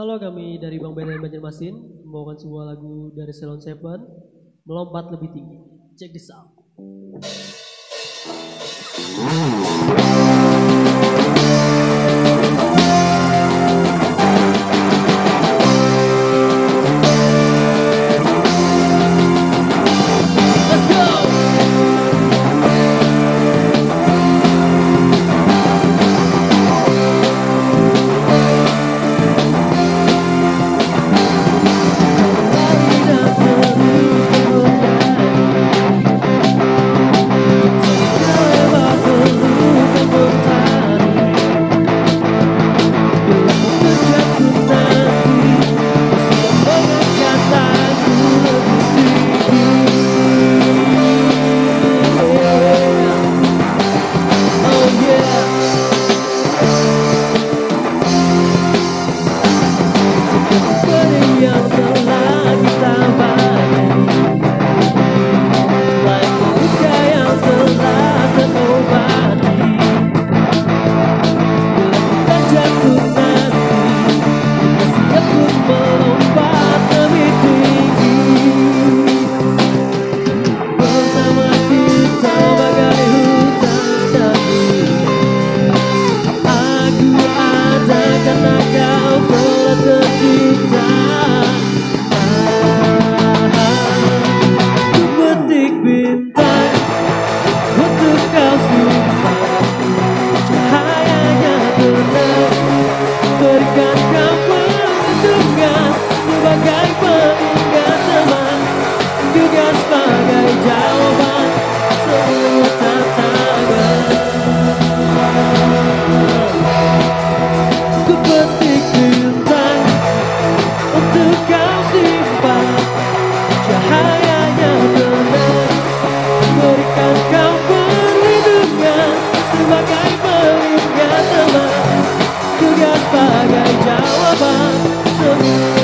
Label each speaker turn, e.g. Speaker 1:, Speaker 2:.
Speaker 1: Halo kami dari Bang Ben Banjarmasin membawakan sebuah lagu dari Salon Seven melompat lebih tinggi. Check this out. juga teman juga sebagai jawaban. semua